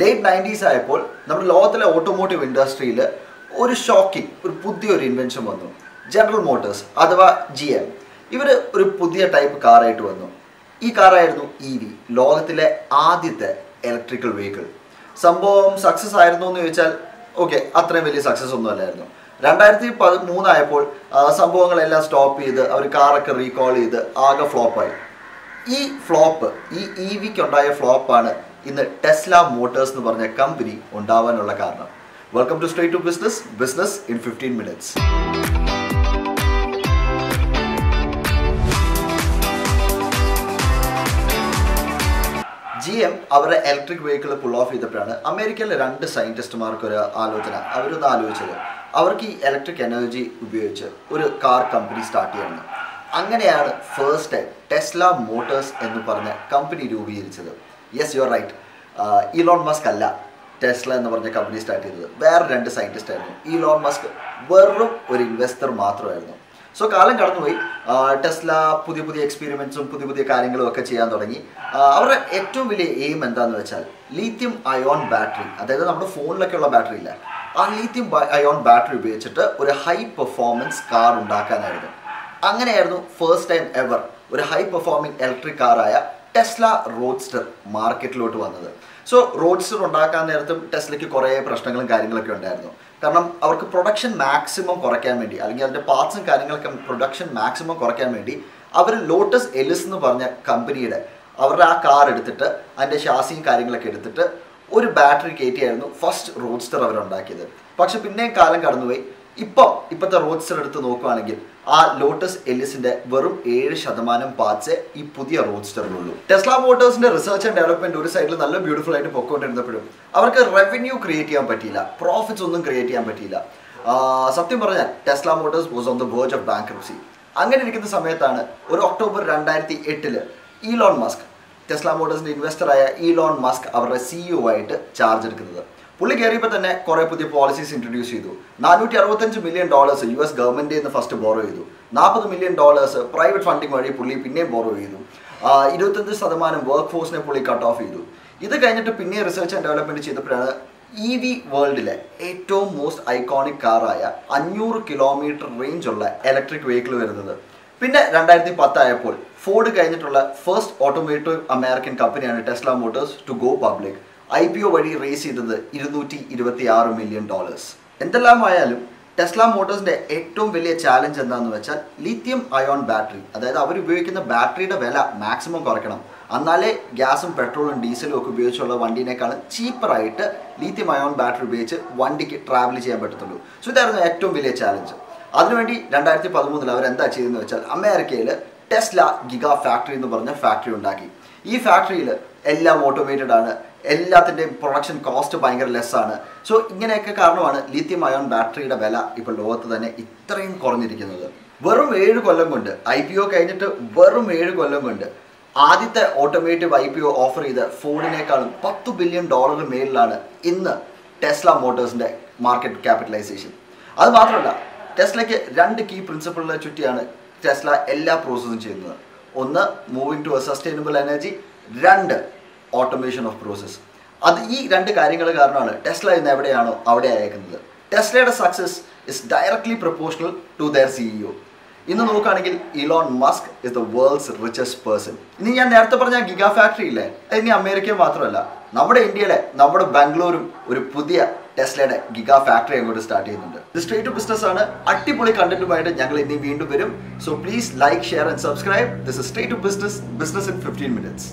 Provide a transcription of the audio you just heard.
Late nineties ആയപ്പോൾ നമ്മുടെ ലോകത്തിലെ ഓട്ടോമോട്ടീവ് ഇൻഡസ്ട്രിയിൽ ഒരു ഷോക്കിംഗ് ഒരു പുതിയൊരു ഇൻവെൻഷൻ വന്നു. ജനറൽ മോട്ടോഴ്സ് അഥവാ ജി എം ഇവർ ഒരു പുതിയ ടൈപ്പ് കാറായിട്ട് വന്നു. ഈ കാറായിരുന്നു ഇ വി ലോകത്തിലെ ആദ്യത്തെ ഇലക്ട്രിക്കൽ വെഹിക്കിൾ സംഭവം സക്സസ് ആയിരുന്നു എന്ന് ചോദിച്ചാൽ ഓക്കെ അത്രയും വലിയ സക്സസ് ഒന്നും അല്ലായിരുന്നു. രണ്ടായിരത്തി പതിമൂന്നായപ്പോൾ സംഭവങ്ങളെല്ലാം സ്റ്റോപ്പ് ചെയ്ത് അവർ കാറൊക്കെ റീകോൾ ചെയ്ത് ആകെ ഫ്ലോപ്പായി ഈ ഫ്ലോപ്പ് ഈ ഇ വിക്കുണ്ടായ ഫ്ലോപ്പാണ് ഇന്ന് ടെസ്ല മോട്ടേഴ്സ് എന്ന് പറഞ്ഞ കമ്പനി ഉണ്ടാവാനുള്ള കാരണം. Welcome to Straight to Business Business in fifteen minutes G M അവരുടെ ഇലക്ട്രിക് വെഹിക്കിൾ പുൾ ഓഫ് ചെയ്തപ്പോഴാണ് അമേരിക്കയിലെ രണ്ട് സയന്റിസ്റ്റുമാർക്ക് ഒരു ആലോചന അവരൊന്ന് ആലോചിച്ചത്. അവർക്ക് ഈ ഇലക്ട്രിക് എനർജി ഉപയോഗിച്ച് ഒരു കാർ കമ്പനി സ്റ്റാർട്ട് ചെയ്യണം. അങ്ങനെയാണ് ഫേസ്റ്റ് ടൈം ടെസ്ല മോട്ടേഴ്സ് എന്ന് പറഞ്ഞ കമ്പനി രൂപീകരിച്ചത്. Yes you are right Elon Musk അല്ല ടെസ്ല എന്ന് പറഞ്ഞ കമ്പനി സ്റ്റാർട്ട് ചെയ്തത്. വേറെ രണ്ട് സയന്റിസ്റ്റ് ആയിരുന്നു. ഇലോൺ മസ്ക് വെറും ഒരു ഇൻവെസ്റ്റർ മാത്രമായിരുന്നു. സോ കാലം കടന്നുപോയി. ടെസ്ല പുതിയ പുതിയ എക്സ്പീരിമെൻസും പുതിയ പുതിയ കാര്യങ്ങളും ഒക്കെ ചെയ്യാൻ തുടങ്ങി. അവരുടെ ഏറ്റവും വലിയ എയിം എന്താണെന്ന് വെച്ചാൽ ലീത്യം അയോൺ ബാറ്ററി അതായത് നമ്മുടെ ഫോണിലൊക്കെ ഉള്ള ബാറ്ററി ഇല്ല. ആ ലീത്യം അയോൺ ബാറ്ററി ഉപയോഗിച്ചിട്ട് ഒരു ഹൈ പെർഫോമൻസ് കാർ ഉണ്ടാക്കാനായിരുന്നു. അങ്ങനെയായിരുന്നു ഫസ്റ്റ് ടൈം എവർ ഒരു ഹൈ പെർഫോമിംഗ് ഇലക്ട്രിക് കാറായ ടെസ്ല റോഡ്സ്റ്റർ മാർക്കറ്റിലോട്ട് വന്നത്. സോ റോഡ്സ്റ്റർ ഉണ്ടാക്കാൻ നേരത്തും ടെസ്ലയ്ക്ക് കുറേ പ്രശ്നങ്ങളും കാര്യങ്ങളൊക്കെ ഉണ്ടായിരുന്നു. കാരണം അവർക്ക് പ്രൊഡക്ഷൻ മാക്സിമം കുറയ്ക്കാൻ വേണ്ടി അല്ലെങ്കിൽ അതിന്റെ പാർട്സും കാര്യങ്ങളൊക്കെ പ്രൊഡക്ഷൻ മാക്സിമം കുറയ്ക്കാൻ വേണ്ടി അവർ ലോട്ടസ് എലിസ് എന്ന് പറഞ്ഞ കമ്പനിയുടെ അവരുടെ ആ കാർ എടുത്തിട്ട് അതിന്റെ ഷാസിയും കാര്യങ്ങളൊക്കെ എടുത്തിട്ട് ഒരു ബാറ്ററി കയറ്റിയായിരുന്നു ഫസ്റ്റ് റോഡ്സ്റ്റർ അവരുണ്ടാക്കിയത് പക്ഷെ പിന്നെയും കാലം കടന്നുപോയി. ഇപ്പം ഇപ്പോഴത്തെ റോഡ്സ്റ്റർ എടുത്ത് നോക്കുകയാണെങ്കിൽ ആ ലോട്ടസ് എല്ലിസിന്റെ വെറും ഏഴ് ശതമാനം പാർട്സേ ഈ പുതിയ റോഡ്സ്റ്ററിലുള്ളൂ ടെസ്ല മോട്ടോഴ്സിന്റെ റിസർച്ച് ആൻഡ് ഡെവലപ്മെന്റ് ഒരു സൈഡിൽ നല്ല ബ്യൂട്ടിഫുൾ ആയിട്ട് പൊക്കോണ്ടിരുന്നപ്പോഴും അവർക്ക് റവന്യൂ ക്രിയേറ്റ് ചെയ്യാൻ പറ്റിയില്ല. പ്രോഫിറ്റ്സ് ഒന്നും ക്രിയേറ്റ് ചെയ്യാൻ പറ്റിയില്ല. സത്യം പറഞ്ഞാൽ Tesla Motors was on the verge of bankruptcy. അങ്ങനെ ഇരിക്കുന്ന സമയത്താണ് ഒരു ഒക്ടോബർ രണ്ടായിരത്തി എട്ടിൽ ഈലോൺ മസ്ക് ടെസ്ല മോട്ടോഴ്സിന്റെ ഇൻവെസ്റ്ററായ ഈലോൺ മസ്ക് അവരുടെ സിഇഒ ആയിട്ട് ചാർജ് എടുക്കുന്നത്. പുള്ളി കയറിയപ്പോൾ തന്നെ കുറേ പുതിയ പോളിസീസ് ഇൻട്രൊഡ്യൂസ് ചെയ്തു. നാനൂറ്റി അറുപത്തഞ്ച് മില്യൺ ഡോളേഴ്സ് യു എസ് ഗവൺമെന്റിൽ നിന്ന് ഫസ്റ്റ് ബോറോ ചെയ്തു. നാൽപ്പത് മില്യൺ ഡോളേഴ്സ് പ്രൈവറ്റ് ഫണ്ടിങ് വഴി പുള്ളി പിന്നെയും ബോറോ ചെയ്തു. ഇരുപത്തഞ്ച് ശതമാനം വർക്ക് ഫോഴ്സിനെ പുള്ളി കട്ട് ഓഫ് ചെയ്തു. ഇത് കഴിഞ്ഞിട്ട് പിന്നെ റിസർച്ച് ആൻഡ് ഡെവലപ്മെന്റ് ചെയ്തപ്പോഴാണ് ഇ വി വേൾഡിലെ ഏറ്റവും മോസ്റ്റ് ഐക്കോണിക് കാറായ അഞ്ഞൂറ് കിലോമീറ്റർ റേഞ്ച് ഉള്ള ഇലക്ട്രിക് വെഹിക്കിൾ വരുന്നത്. പിന്നെ രണ്ടായിരത്തി പത്തായപ്പോൾ ഫോർഡ് കഴിഞ്ഞിട്ടുള്ള ഫസ്റ്റ് ഓട്ടോമേറ്റീവ് അമേരിക്കൻ കമ്പനിയാണ് Tesla Motors to go public I P O വഴി റേസ് ചെയ്തത് ഇരുന്നൂറ്റി ഇരുപത്തി ആറ് മില്യൺ ഡോളേഴ്സ് എന്തെല്ലാമായാലും ടെസ്ല മോട്ടോഴ്സിന്റെ ഏറ്റവും വലിയ ചാലഞ്ച് എന്താണെന്ന് വെച്ചാൽ ലിത്യം അയോൺ ബാറ്ററി അതായത് അവർ ഉപയോഗിക്കുന്ന ബാറ്ററിയുടെ വില മാക്സിമം കുറയ്ക്കണം. എന്നാലേ ഗ്യാസും പെട്രോളും ഡീസലും ഒക്കെ ഉപയോഗിച്ചുള്ള വണ്ടീനേക്കാളും ചീപ്പറായിട്ട് ലിത്യം അയോൺ ബാറ്ററി ഉപയോഗിച്ച് വണ്ടിക്ക് ട്രാവൽ ചെയ്യാൻ പറ്റത്തുള്ളൂ. സോ ഇതായിരുന്നു ഏറ്റവും വലിയ ചാലഞ്ച് അതിനുവേണ്ടി രണ്ടായിരത്തി പതിമൂന്നിൽ അവർ എന്താ ചെയ്തതെന്ന് വെച്ചാൽ അമേരിക്കയിൽ ടെസ്ല ഗിഗാ ഫാക്ടറി എന്ന് പറഞ്ഞ ഫാക്ടറി ഉണ്ടാക്കി. ഈ ഫാക്ടറിയിൽ എല്ലാം ഓട്ടോമേറ്റഡ് ആണ്. എല്ലാത്തിന്റെയും പ്രൊഡക്ഷൻ കോസ്റ്റ് ഭയങ്കര ലെസ്സാണ് സോ ഇങ്ങനെയൊക്കെ കാരണമാണ് ലിത്യം അയോൺ ബാറ്ററിയുടെ വില ഇപ്പോൾ ലോകത്ത് തന്നെ ഇത്രയും കുറഞ്ഞിരിക്കുന്നത്. വെറും ഏഴ് കൊല്ലം കൊണ്ട് ഐ പി ഒ കഴിഞ്ഞിട്ട് വെറും ഏഴ് കൊല്ലം കൊണ്ട് ആദ്യത്തെ automotive I P O offer ചെയ്ത ഫോണിനേക്കാളും പത്ത് ബില്യൺ ഡോളറിന് മേലിലാണ് ഇന്ന് ടെസ്ല മോട്ടോഴ്സിന്റെ മാർക്കറ്റ് ക്യാപിറ്റലൈസേഷൻ അത് മാത്രമല്ല ടെസ്ലയ്ക്ക് രണ്ട് കീ പ്രിൻസിപ്പിളിനെ ചുറ്റിയാണ് ടെസ്ല എല്ലാ പ്രോസസ്സും ചെയ്യുന്നത്. ഒന്ന് moving to a sustainable energy രണ്ട് ഓട്ടോമേഷൻ ഓഫ് പ്രോസസ്സ് അത് ഈ രണ്ട് കാര്യങ്ങൾ കാരണമാണ് ടെസ്ല ഇന്ന് എവിടെയാണോ അവിടെ അയക്കുന്നത്. ടെസ്ലയുടെ success is directly proportional to their CEO ഇന്ന് നോക്കുകയാണെങ്കിൽ Elon Musk is the world's richest person ഇനി ഞാൻ നേരത്തെ പറഞ്ഞ ഗിഗാ ഫാക്ടറി ഇല്ലേ ഇനി അമേരിക്ക മാത്രമല്ല നമ്മുടെ ഇന്ത്യയിലെ നമ്മുടെ ബാംഗ്ലൂരും ഒരു പുതിയ ടെസ്ലയുടെ ഗിഗാ ഫാക്ടറി അങ്ങോട്ട് സ്റ്റാർട്ട് ചെയ്യുന്നുണ്ട്. ഇത് സ്ട്രേറ്റ് ടു ബിസിനസ് ആണ്. അടിപൊളി കണ്ടന്റുമായിട്ട് ഞങ്ങൾ ഇനി വീണ്ടും വരും. So please like share and subscribe this is Straight to Business Business in fifteen minutes